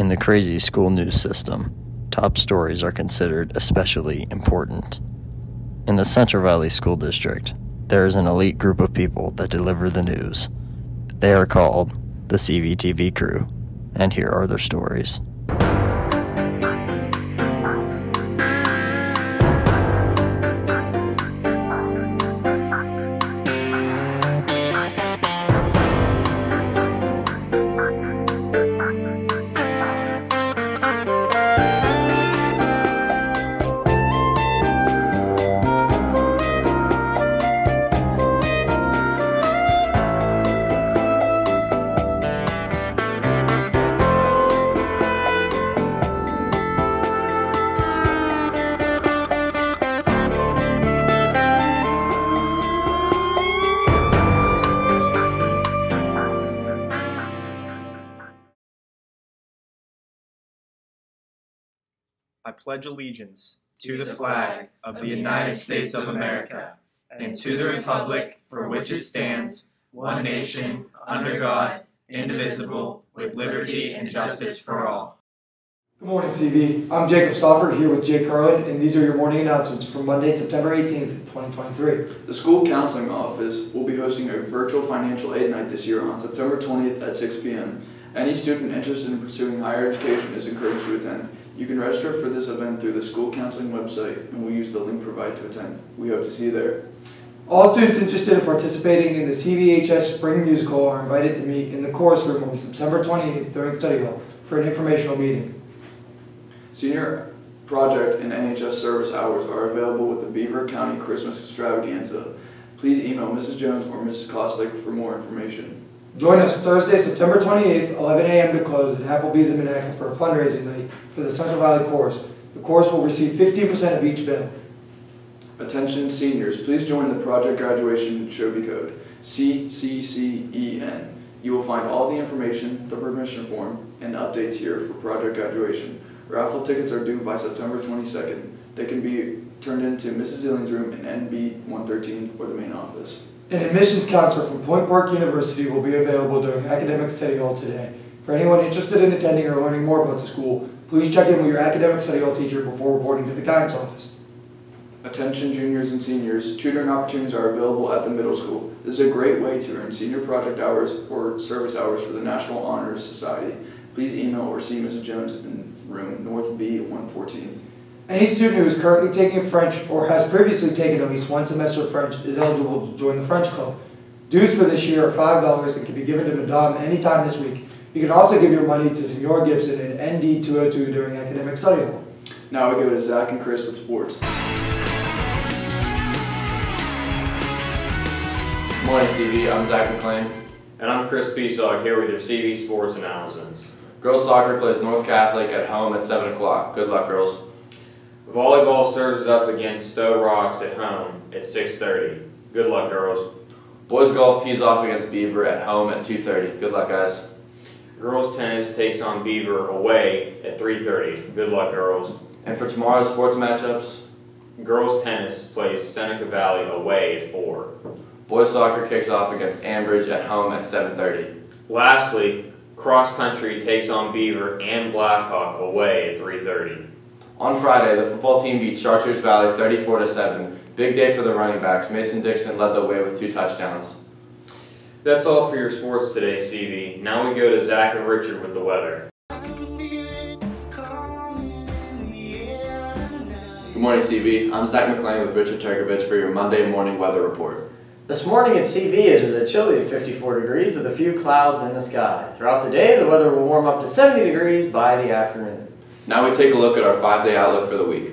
In the crazy school news system, top stories are considered especially important. In the Central Valley School District, there is an elite group of people that deliver the news. They are called the CVTV crew, and here are their stories. Pledge allegiance to the flag of the United States of America and to the republic for which it stands, one nation, under God, indivisible, with liberty and justice for all. Good morning, CV. I'm Jacob Stauffer here with Jake Carlin, and these are your morning announcements for Monday, September 18th, 2023. The school counseling office will be hosting a virtual financial aid night this year on September 20th at 6 p.m. Any student interested in pursuing higher education is encouraged to attend. You can register for this event through the school counseling website and we'll use the link provided to attend. We hope to see you there. All students interested in participating in the CVHS Spring Musical are invited to meet in the chorus room on September 28th during study hall for an informational meeting. Senior project and NHS service hours are available with the Beaver County Christmas Extravaganza. Please email Mrs. Jones or Mrs. Koslick for more information. Join us Thursday, September 28th, 11 a.m. to close at Applebee's in Monaca for a fundraising night for the Central Valley Chorus. The chorus will receive 15% of each bill. Attention seniors, please join the project graduation Shobi code, CCCEN. You will find all the information, the permission form, and updates here for project graduation. Raffle tickets are due by September 22nd. They can be turned into Mrs. Zilling's room in NB 113 or the main office. An admissions counselor from Point Park University will be available during academic study hall today. For anyone interested in attending or learning more about the school, please check in with your academic study hall teacher before reporting to the guidance office. Attention juniors and seniors, tutoring opportunities are available at the middle school. This is a great way to earn senior project hours or service hours for the National Honors Society. Please email or see Mrs. Jones in room North B 114. Any student who is currently taking French or has previously taken at least one semester of French is eligible to join the French Club. Dues for this year are $5 and can be given to Madame anytime this week. You can also give your money to Senor Gibson in ND 202 during academic study hall. Now we go to Zach and Chris with sports. Good morning, CV. I'm Zach McLean. And I'm Chris Pesog here with your CV Sports announcements. Girls soccer plays North Catholic at home at 7 o'clock. Good luck, girls. Volleyball serves it up against Stowe Rocks at home at 6.30. Good luck, girls. Boys golf tees off against Beaver at home at 2.30. Good luck, guys. Girls tennis takes on Beaver away at 3.30. Good luck, girls. And for tomorrow's sports matchups, Girls tennis plays Seneca Valley away at 4. boys soccer kicks off against Ambridge at home at 7.30. Lastly, cross country takes on Beaver and Blackhawk away at 3.30. On Friday, the football team beat Chartiers Valley 34 to 7. Big day for the running backs. Mason Dixon led the way with two touchdowns. That's all for your sports today, CV. Now we go to Zach and Richard with the weather. Good morning, CV. I'm Zach McLean with Richard Turkovich for your Monday morning weather report. This morning at CV it is a chilly 54 degrees with a few clouds in the sky. Throughout the day the weather will warm up to 70 degrees by the afternoon. Now we take a look at our five-day outlook for the week.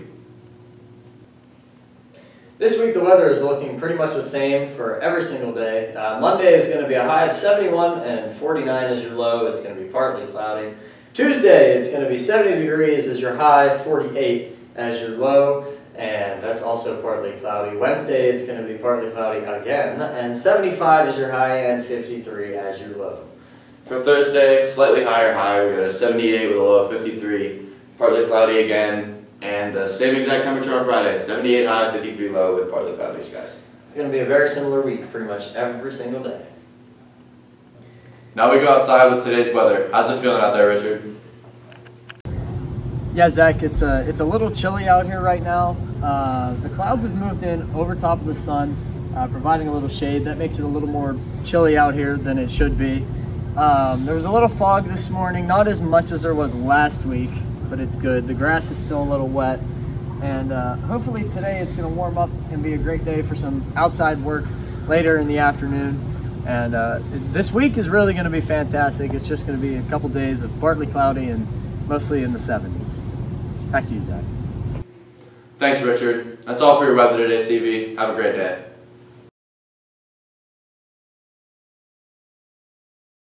This week the weather is looking pretty much the same for every single day. Uh, Monday is going to be a high of 71 and 49 is your low. It's going to be partly cloudy. Tuesday it's going to be 70 degrees as your high, 48 as your low, and that's also partly cloudy. Wednesday it's going to be partly cloudy again, and 75 is your high and 53 as your low. For Thursday, slightly higher high, we got a 78 with a low of 53, partly cloudy again, and the same exact temperature on Friday, 78 high, 53 low with partly cloudy skies. It's going to be a very similar week pretty much every single day. Now we go outside with today's weather. How's it feeling out there, Richard? Yeah, Zach, it's a it's a little chilly out here right now. Uh, the clouds have moved in over top of the sun, uh, providing a little shade. That makes it a little more chilly out here than it should be. Um, there was a little fog this morning, not as much as there was last week, but it's good. The grass is still a little wet, and uh, hopefully today it's going to warm up and be a great day for some outside work later in the afternoon. And uh, this week is really going to be fantastic. It's just going to be a couple days of partly cloudy and mostly in the 70s. Back to you, Zach. Thanks, Richard. That's all for your weather today, CV. Have a great day.